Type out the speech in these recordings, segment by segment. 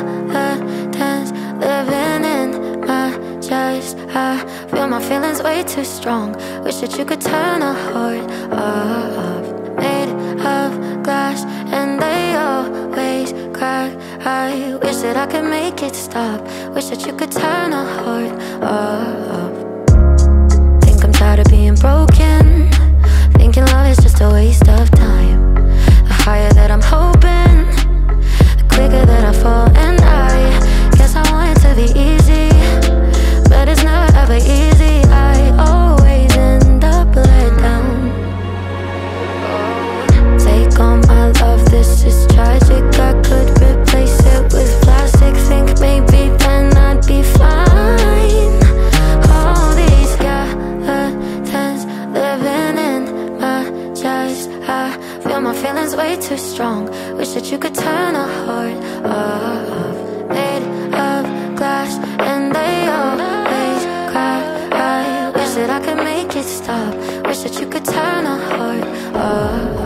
skeletons living in my chest. I feel my feelings way too strong. Wish that you could turn a heart off. Made of glass, and they always crack. I wish that I could make it stop. Wish that you could turn a heart off. Think I'm tired of being broken. Thinking love is just a waste of time. The higher that I'm hoping, quicker that I fall. And I guess I want it to be easy, but it's never ever easy. I always end up let down. Take all my love, this is tragic. I could replace it with plastic. Think maybe then I'd be fine. All these skeletons living in my chest. I feel my feelings way too strong. Wish that you could turn a heart off. Made of glass, and they always crack. I wish that I could make it stop. Wish that you could turn a heart off.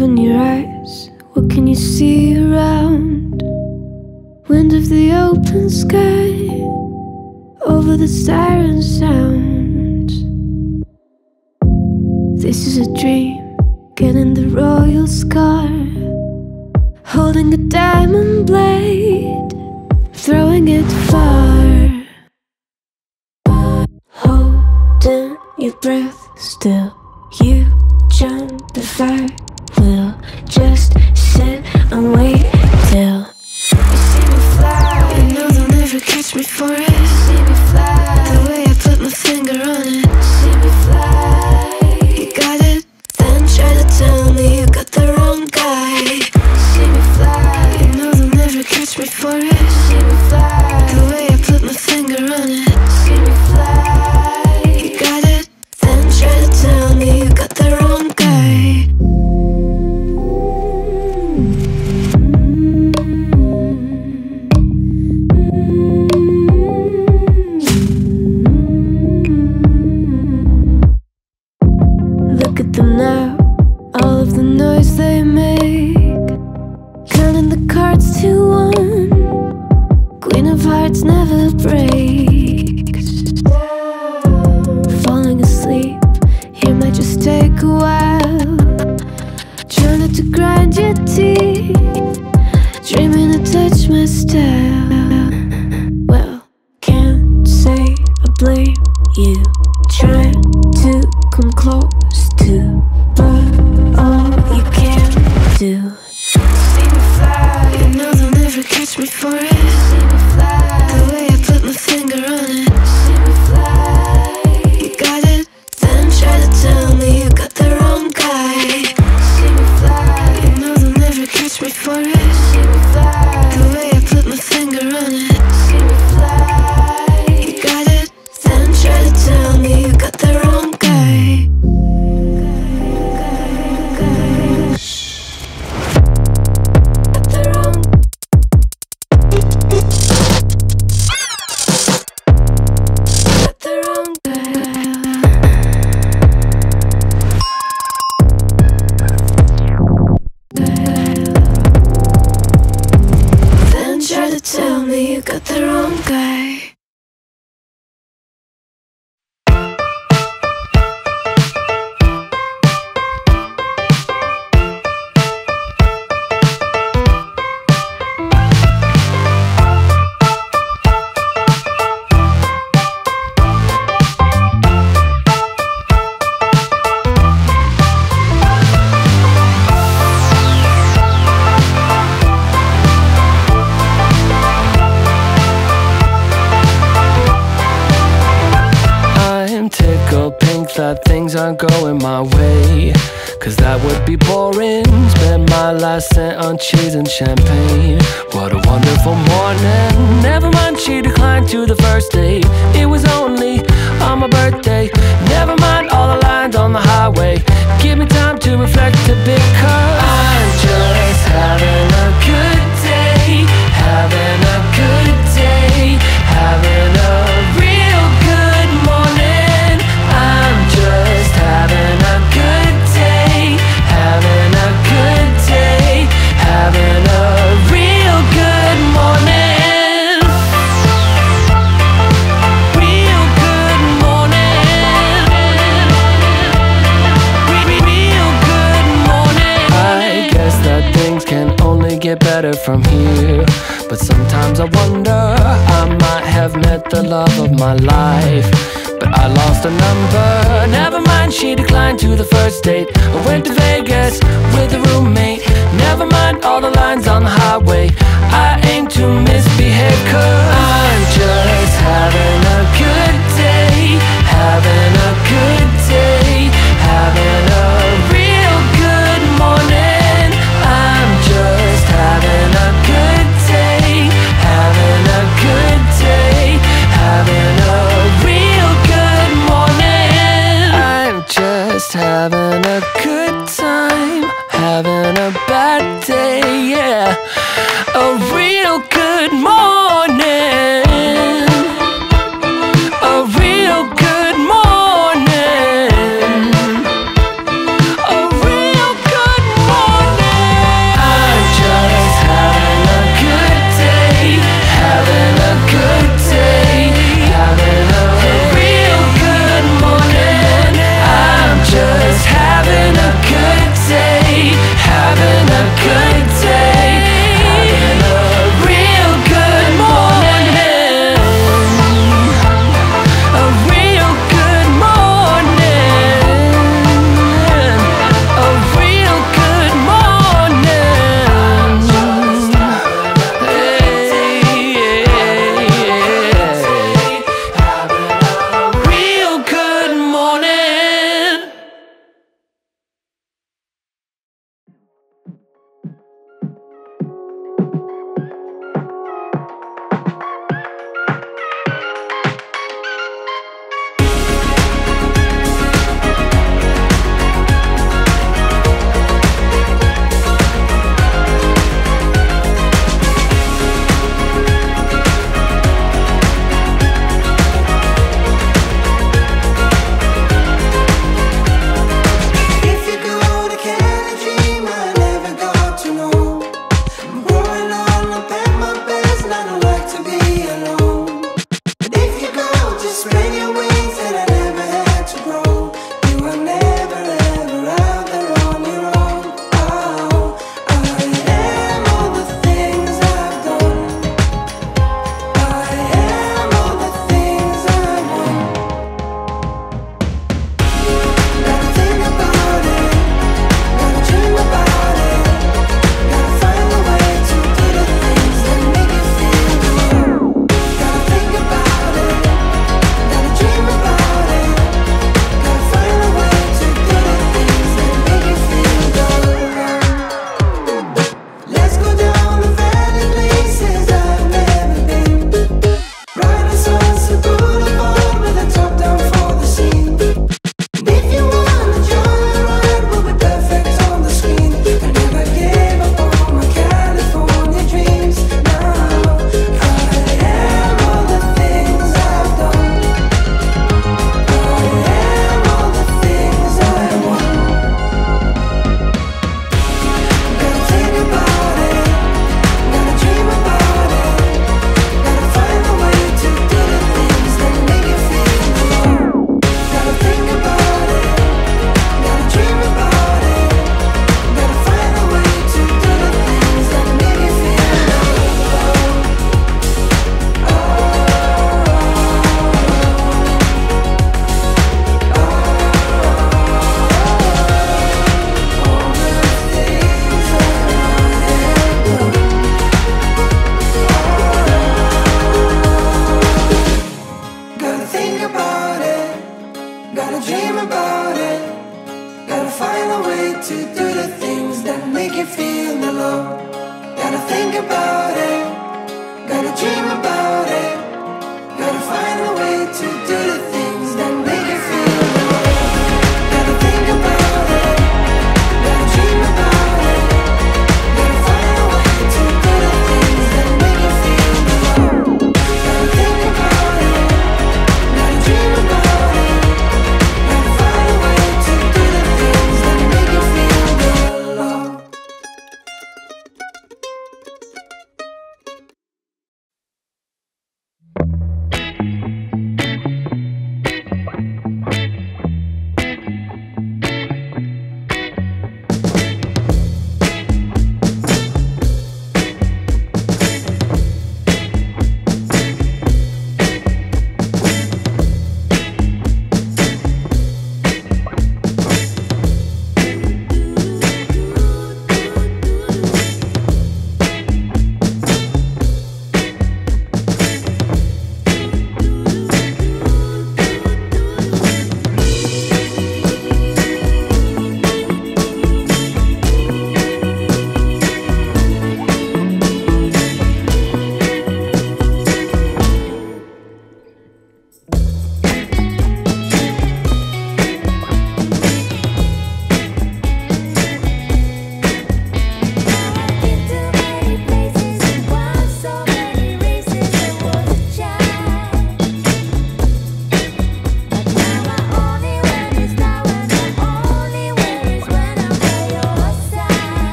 Open your eyes, what can you see around? Wind of the open sky, over the siren sound. This is a dream, getting the royal scar, holding a diamond blade, throwing it far.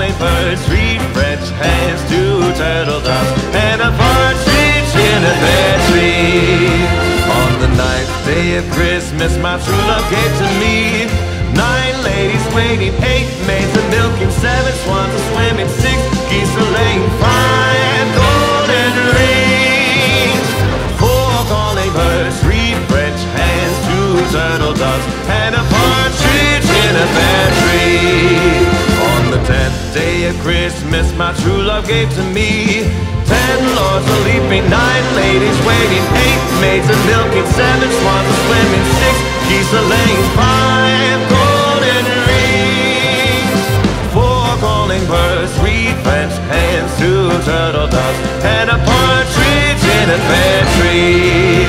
calling birds, three French hens, two turtle doves, and a partridge in a pear tree. On the ninth day of Christmas, my true love gave to me nine ladies waiting, eight maids a milking, seven swans a swimming, six geese a laying, five golden rings, four calling birds, three French hens, two turtle doves, and a partridge in a pear tree. Day of Christmas, my true love gave to me ten lords a leaping, nine ladies waiting, eight maids a milking, seven swans a swimming, six geese a laying, five golden rings, four calling birds, three French hens, two turtle doves, and a partridge in a pear tree.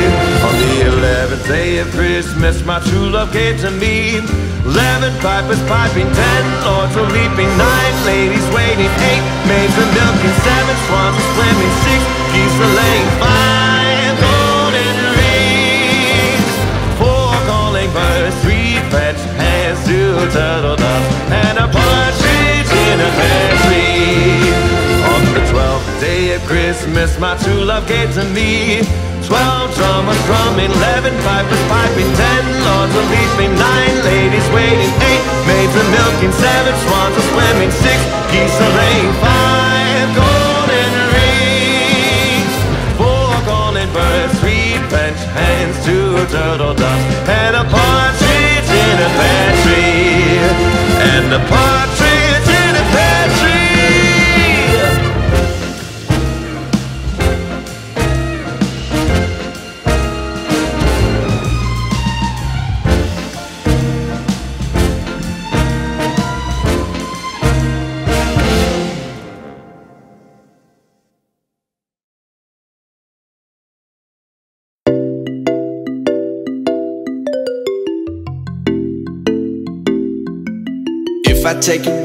Day of Christmas, my true love gave to me. Eleven pipers piping, ten lords a leaping, nine ladies waiting, eight maids a milking, seven swans a swimming, six geese a laying, five golden rings, four calling birds, three French hens, two turtle doves, and a partridge in a pear tree. On the twelfth day of Christmas, my true love gave to me. Twelve drummers drumming, eleven pipers piping, ten. Lords a leaping, nine ladies waiting, eight. Maids a milking, seven swans a swimming, six. Geese a laying, five golden rings, four golden birds, three French hens, two turtle doves, and a partridge in a pear tree, and a partridge take you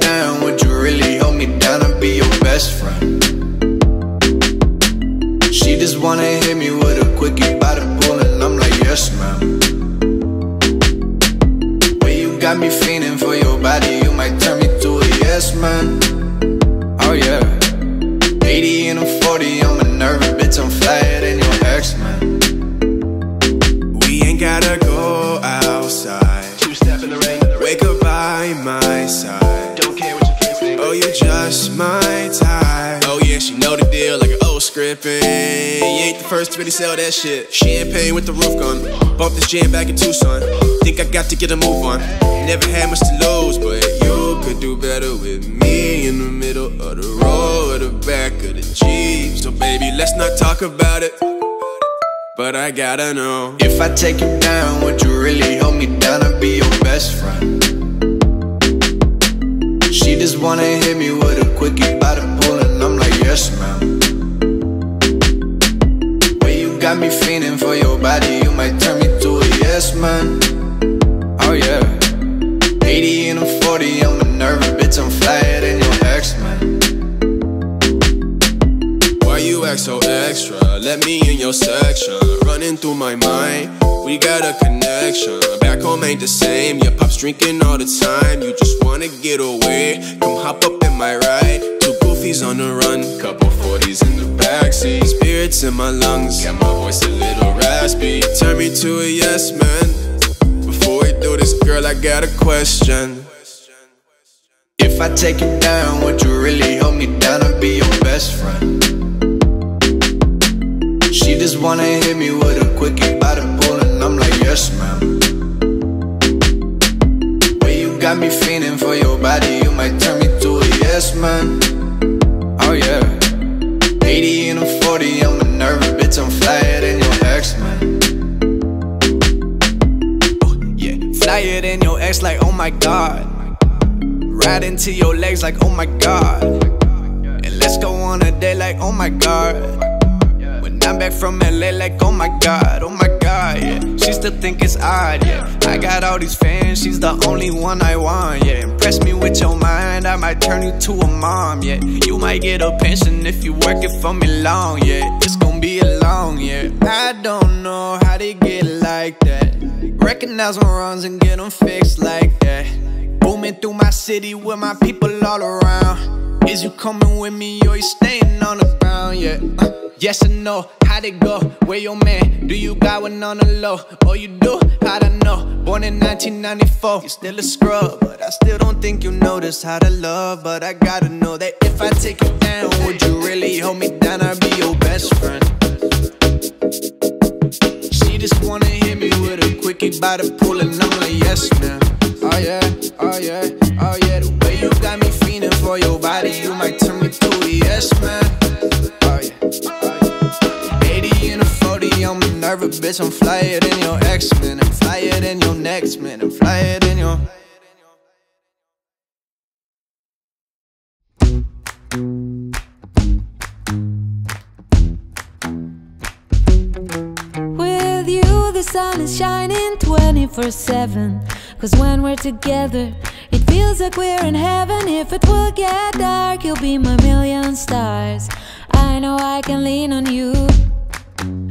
shit. Champagne with the roof gone. Bump this jam back in Tucson. Think I got to get a move on. Never had much to lose, but you could do better with me in the middle of the road or the back of the Jeep. So, baby, let's not talk about it. But I gotta know If I take you down, would you really hold me down and be your best friend? She just wanna hit me with a quickie got me feeling for your body. You might turn me to a yes man. Oh yeah. 80 and I'm 40, I'm a nervous bitch. I'm flyer than your ex-man Why you act so extra? Let me in your section. Running through my mind We got a connection. Back home ain't the same Your pop's drinking all the time. You just wanna get away Come hop up in my ride. Two goofies on the run Couple 40s in the backseat. Spirits in my lungs, got my voice a little raspy. Turn me to a yes man. Before we do this, girl, I got a question. If I take you down, would you really hold me down and be your best friend? She just wanna hit me with a quickie by the pool, and I'm like, yes, ma'am. Got me feeling for your body, you might turn me to a yes, man. Oh, yeah. 80 and a 40, I'm a nervous bitch, I'm flyer than your ex, man. Yeah, flyer than your ex, like oh my god. Right into your legs, like oh my god. And let's go on a date, like oh my god. When I'm back from LA, like oh my god, oh my god, yeah. She still think it's odd, yeah. I got all these fans, she's the only one I want, yeah. Impress me with your mind, I might turn you to a mom, yeah. You might get a pension if you work it for me long, yeah. It's gonna be a long, yeah. I don't know how they get like that. Recognize my wrongs and get them fixed like that. Booming through my city with my people all around. Is you coming with me or you staying on the ground? Yeah. Uh, yes or no? How'd it go? Where your man? Do you got one on the low? Oh, you do? I don't know. Born in 1994, you still a scrub, but I still don't think you notice how to love. But I gotta know that if I take you down, would you really hold me down? I'd be your best friend. She just wanna hit me with a quickie by the pool, and I'm like, yes, man. Oh yeah, oh yeah, oh yeah. The way you got me feeling for your body, you might turn me to a yes, man. Oh yeah, oh 80 and a 40, I'm a nervous bitch. I'm flyer than your ex, man. I'm flyer than your next, man. I'm flyer than your. The sun is shining 24 7. Cause when we're together, it feels like we're in heaven. If it will get dark, you'll be my million stars. I know I can lean on you.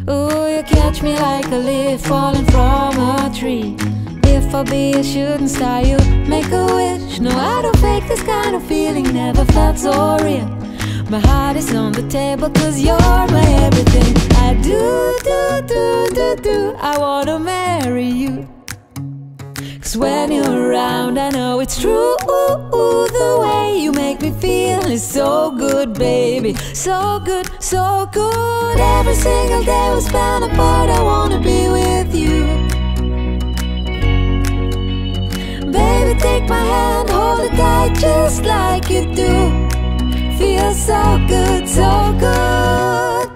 Ooh, you catch me like a leaf falling from a tree. If I be a shooting star, you make a wish. No, I don't fake this kind of feeling, never felt so real. My heart is on the table cause you're my everything. I do, do, do, do, do. I wanna marry you. Cause when you're around, I know it's true. The way you make me feel is so good, baby. So good, so good. Every single day we spend apart, I wanna be with you. Baby, take my hand, hold it tight just like you do. Feels so good, so good.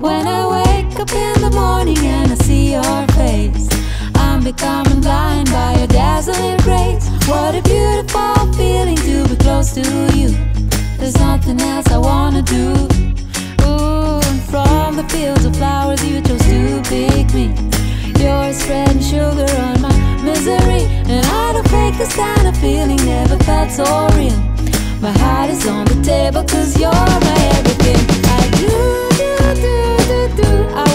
When I wake up in the morning and I see your face, I'm becoming blind by your dazzling grace. What a beautiful feeling to be close to you. There's nothing else I wanna do. Ooh, and from the fields of flowers you chose to pick me. You're spreading sugar on my misery, and I don't fake this kind of feeling. Never felt so real. My heart is on the table cause you're my everything. I do, do, do, do, do.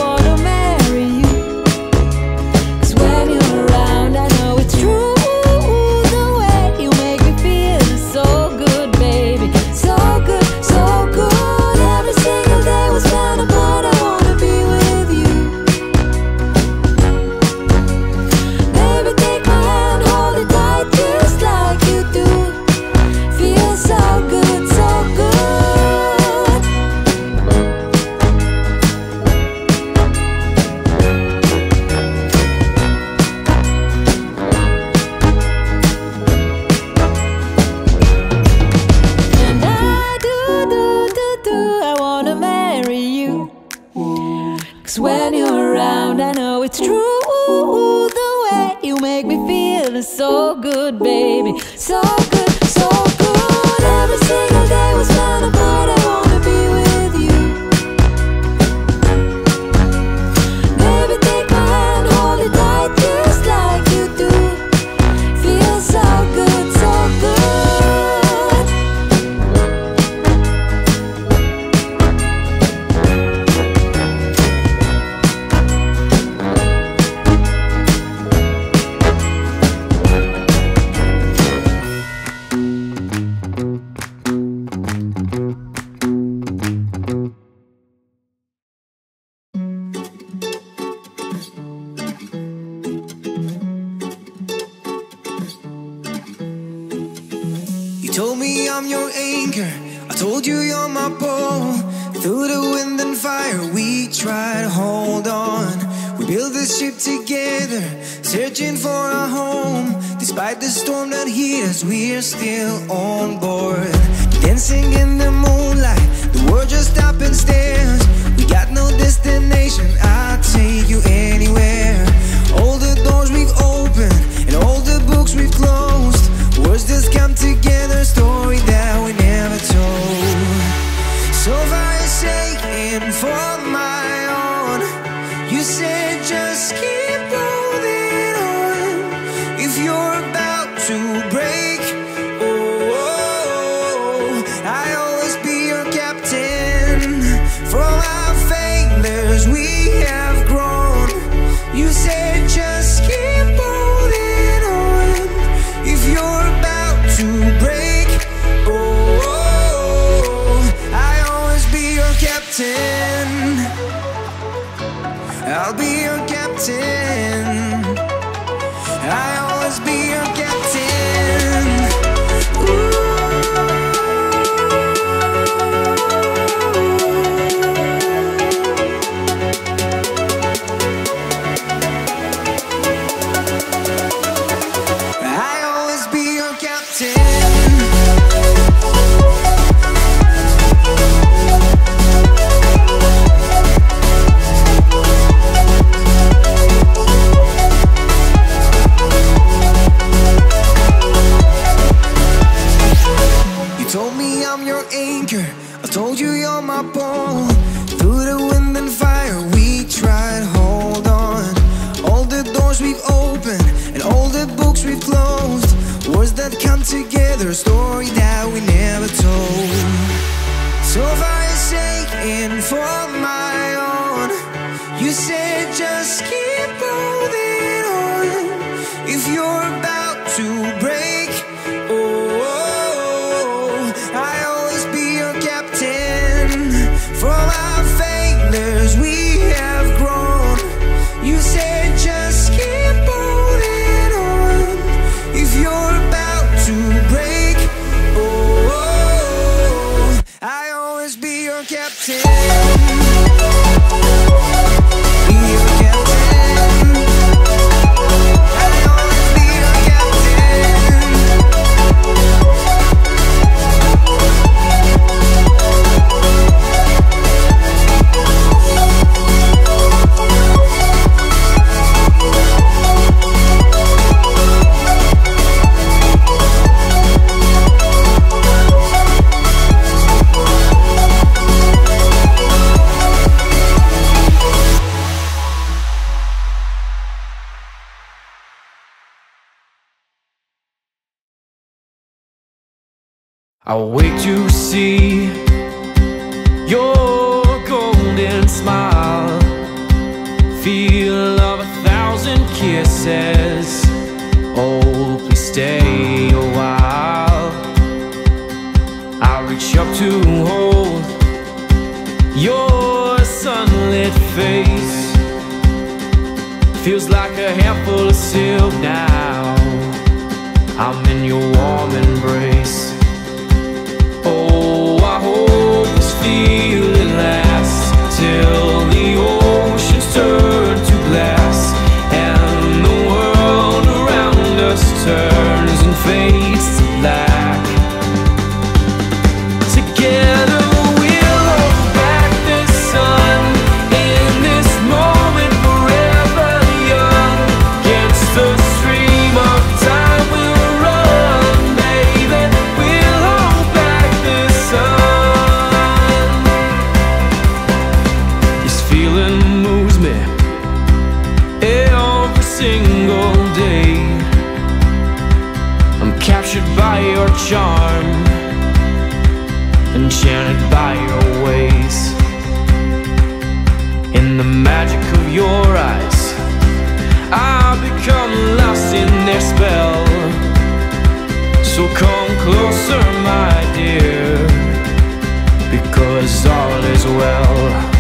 searching for a home. Despite the storm that hits, us, we're still on board. Dancing in the moonlight, the world just stops and stares. We got no destination, I'll take you anywhere. All the doors we've opened, and all the books we've closed. Words just come together, story. I'll wait you charm Enchanted by your ways. In the magic of your eyes I become lost in their spell. So come closer my dear Because all is well.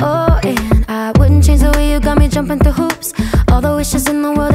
oh, and I wouldn't change the way you got me jumping through hoops. All the wishes in the world.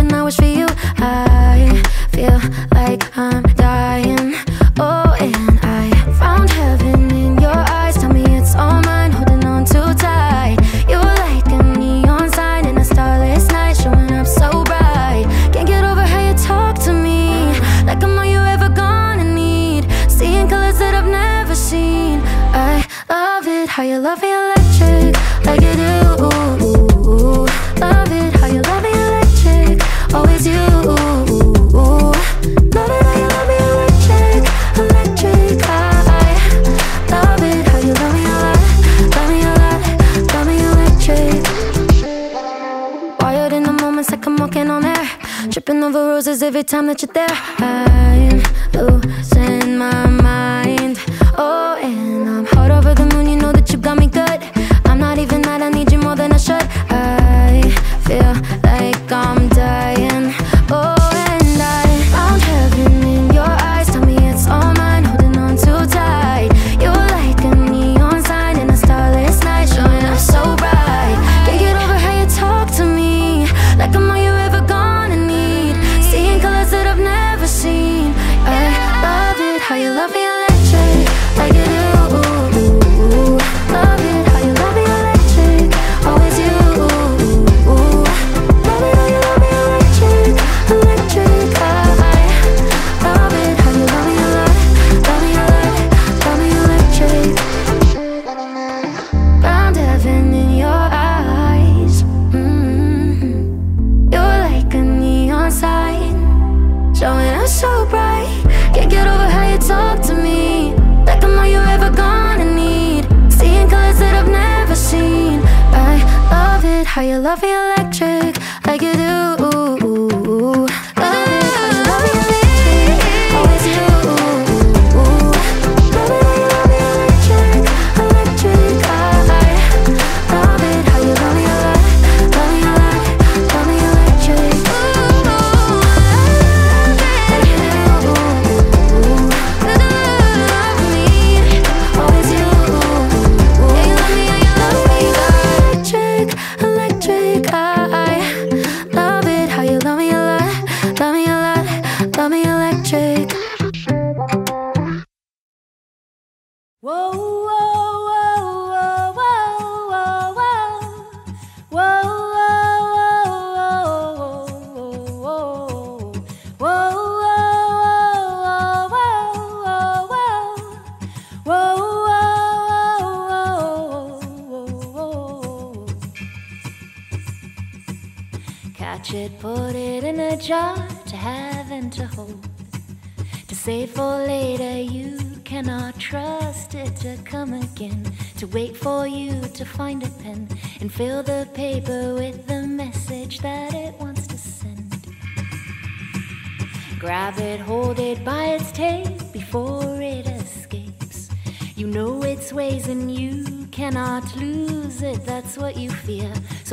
하.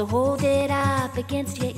So hold it up against your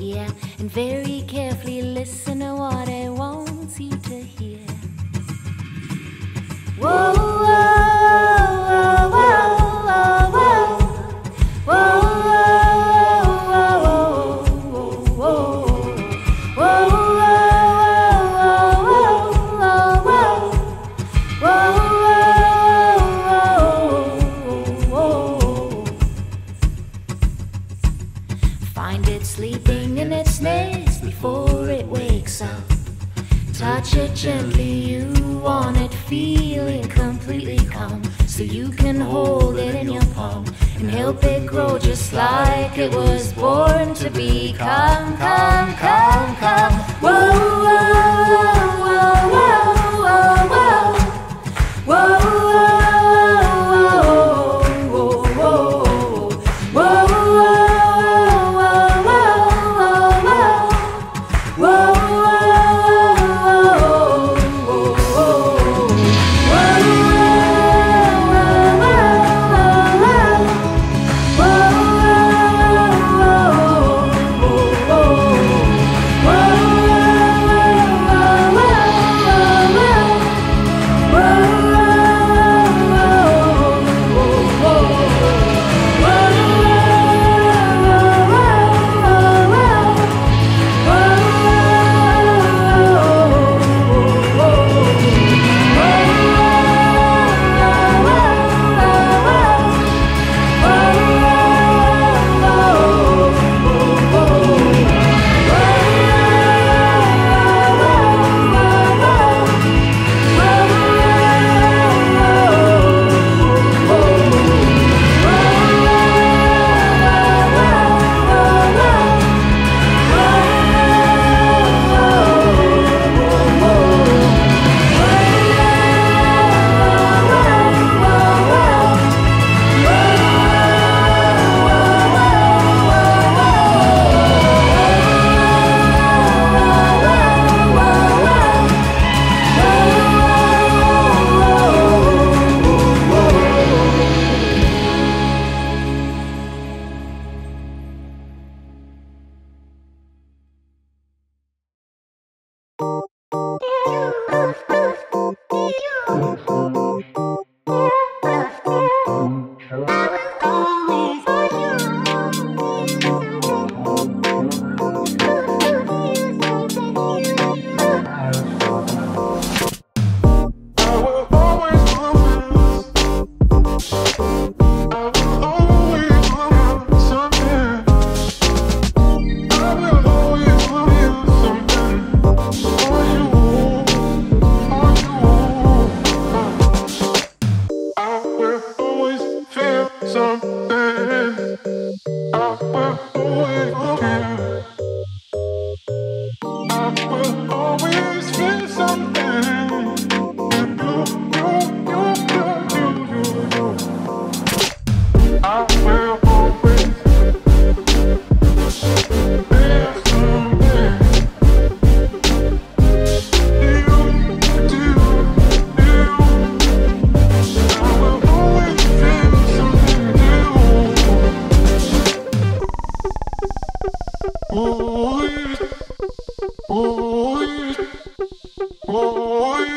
The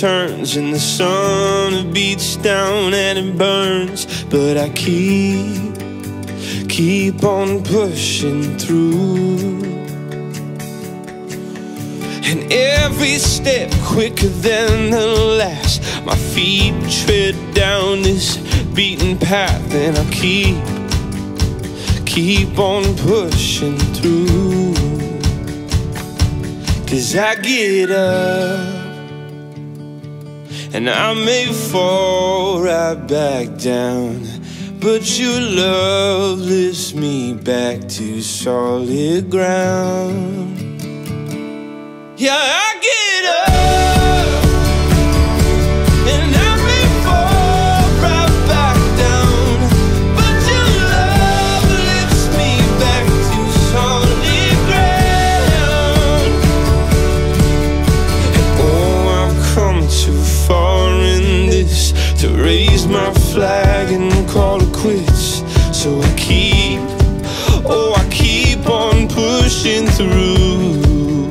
turns, and the sun beats down and it burns. But I keep, keep on pushing through. And every step quicker than the last, my feet tread down this beaten path, and I keep, keep on pushing through. Cause I get up and I may fall right back down. But your love lifts me back to solid ground. Yeah, I get up and flag and call it quits. So I keep, oh, I keep on pushing through.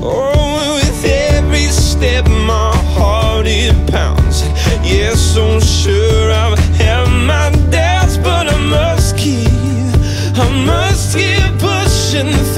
Oh, with every step, my heart it pounds. Yes, so sure I have my doubts, but I must keep, I must keep pushing through.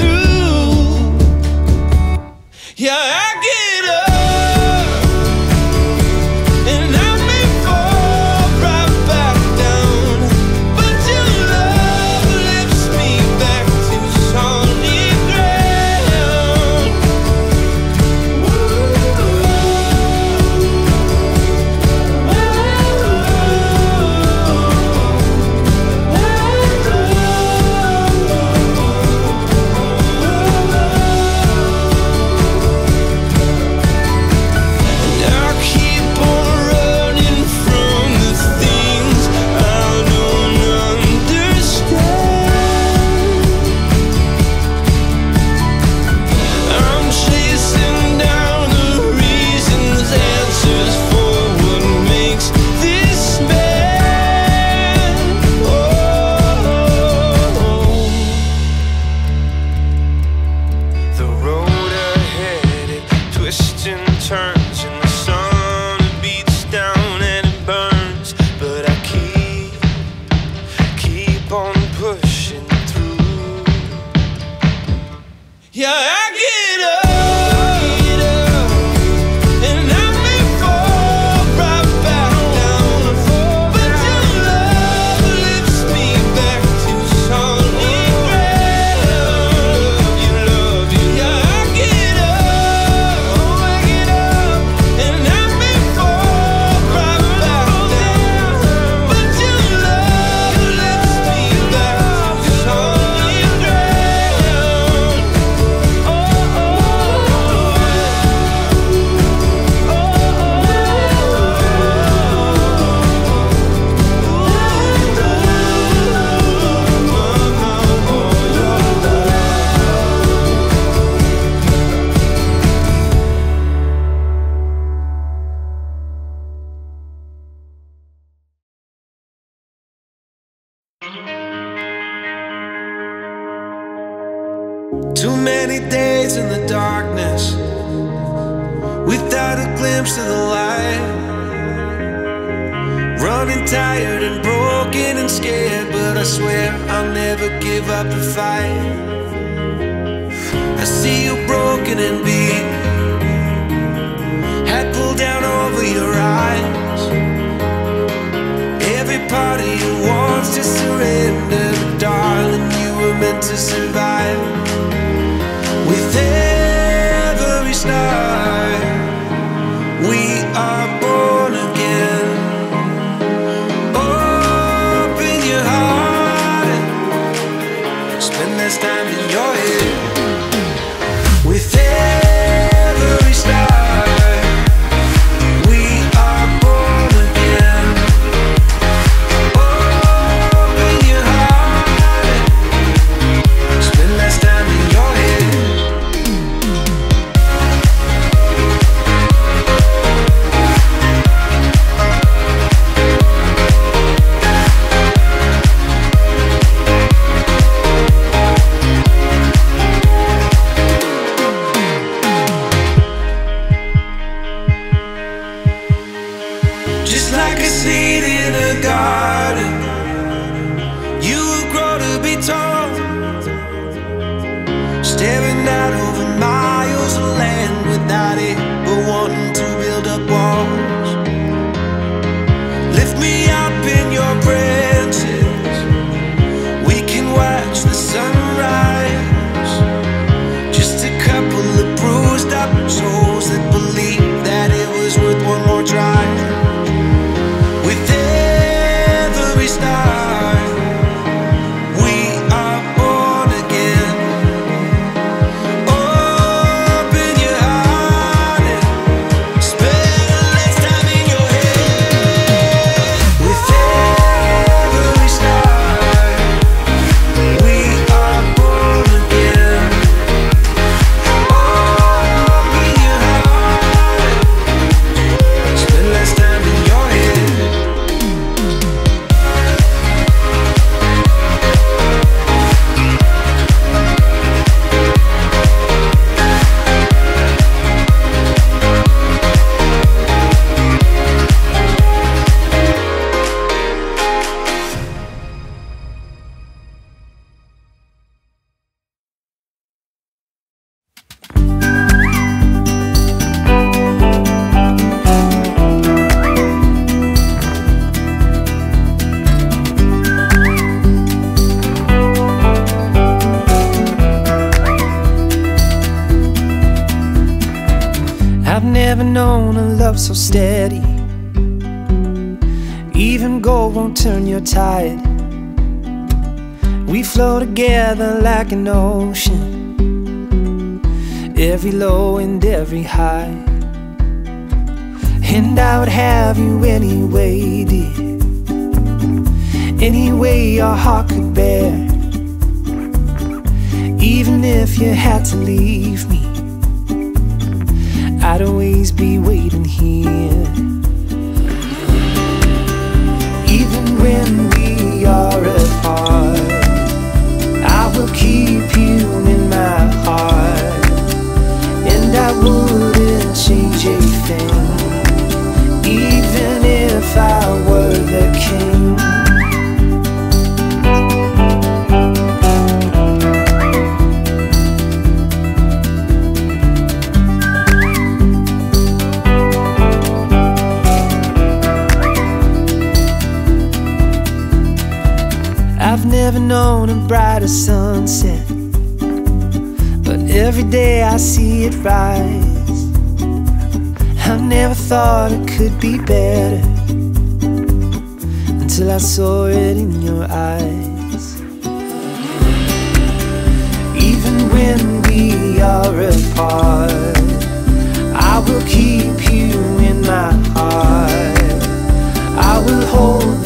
Me up in your branches. Like an ocean. Every low and every high. And I would have you anyway, dear. Any way your heart could bear. Even if you had to leave me. I'd always be waiting here. Even when we are apart, keep you in my heart, and I wouldn't change a thing, even if I were the king. Known a brighter sunset, but every day I see it rise. I never thought it could be better until I saw it in your eyes. Even when we are apart, I will keep you in my heart. I will hold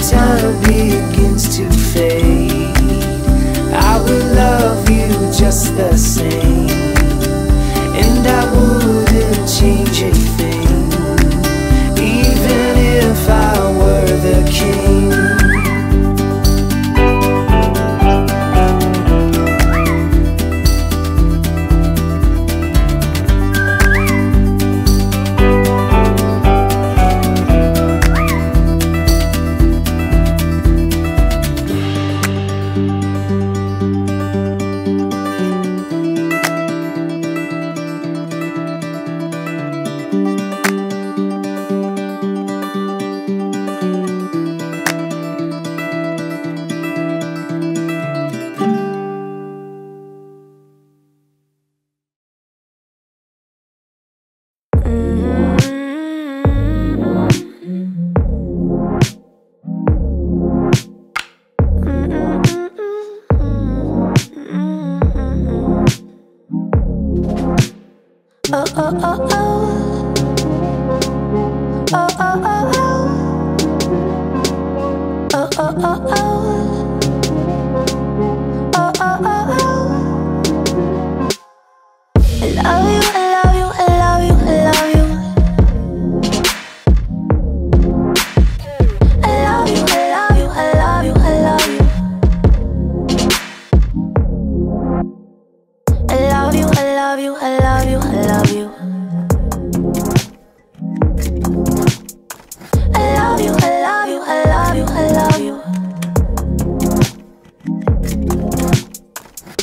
time begins to fade, I will love you just the same, and I wouldn't change a thing, even if I were the king.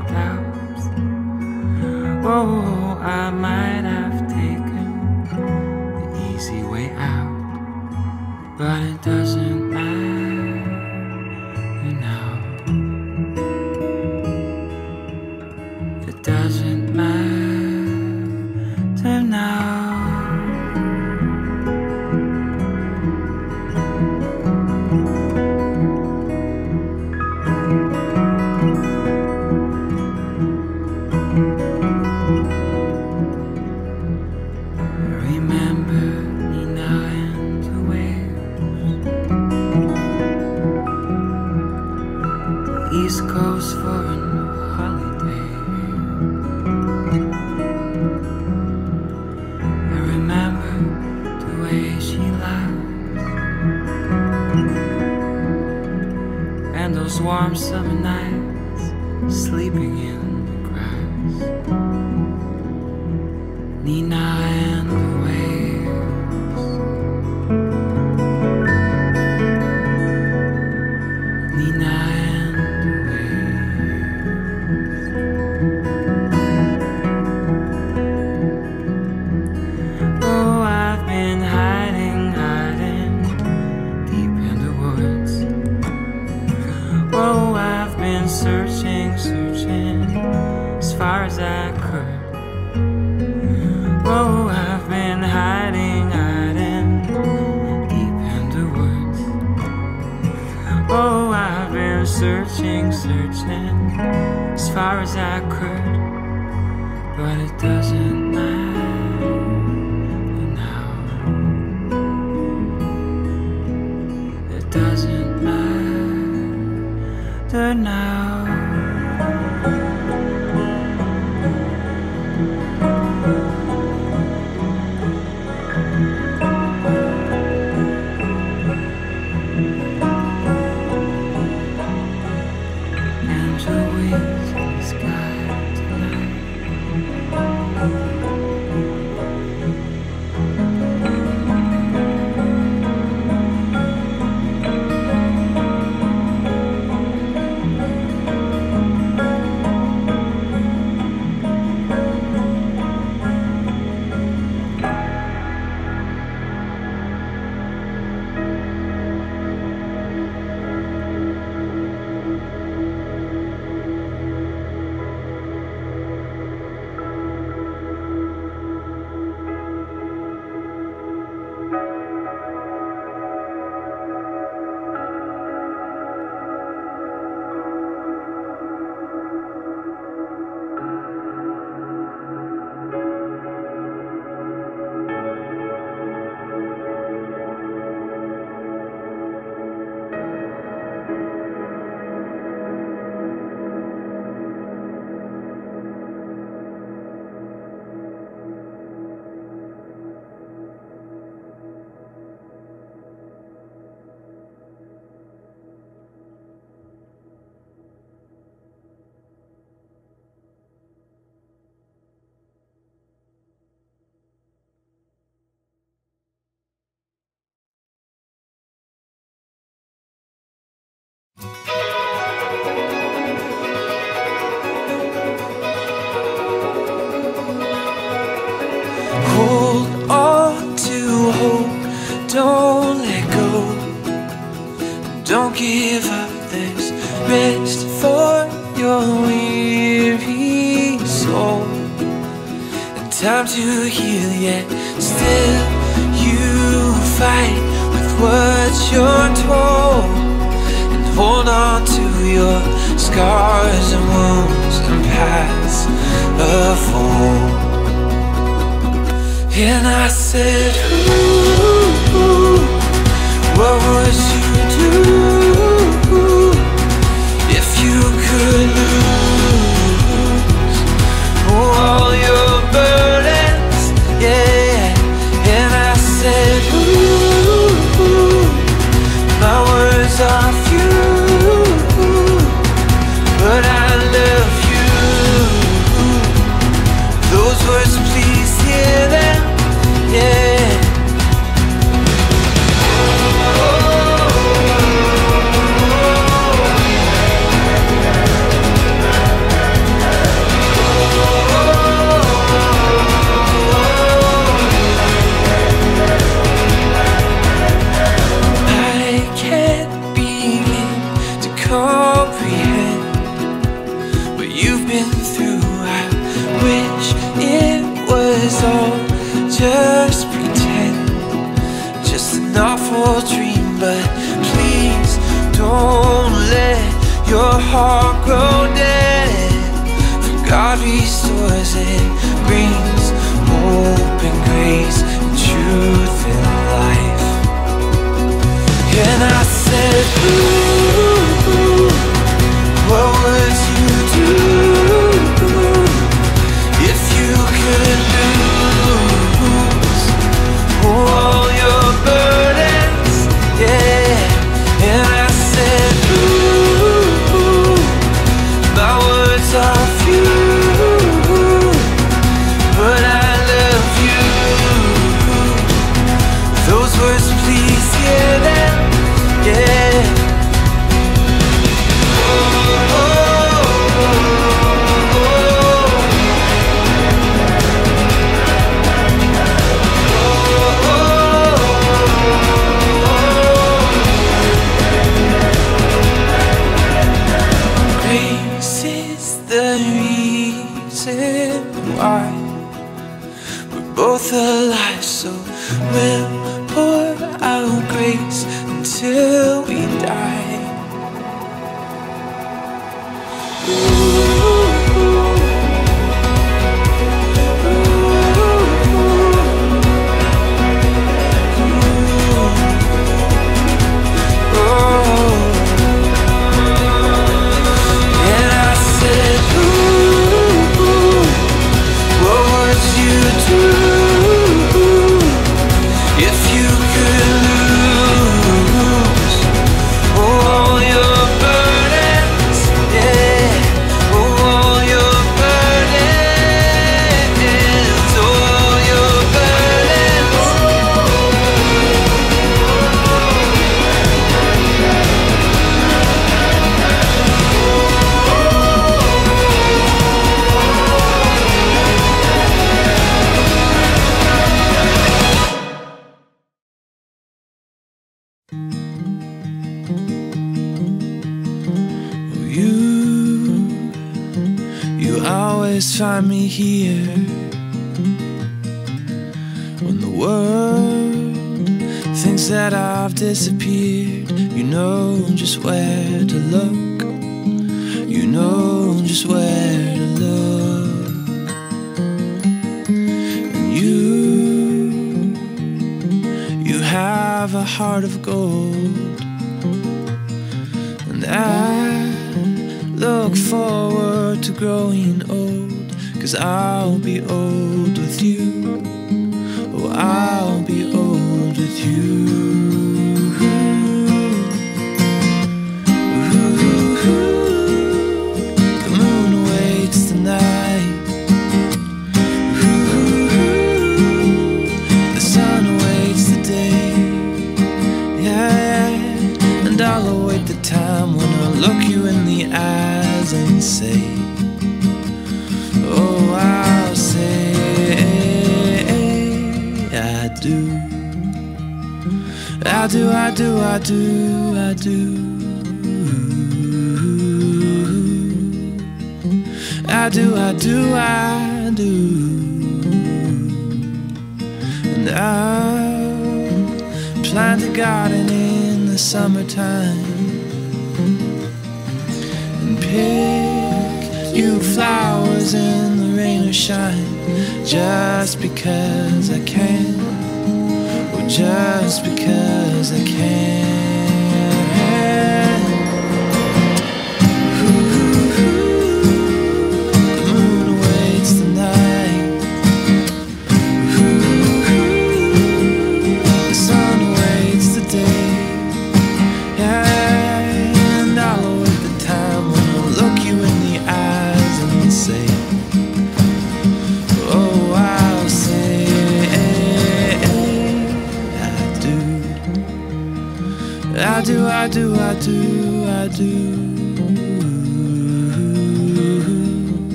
riddles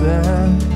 Back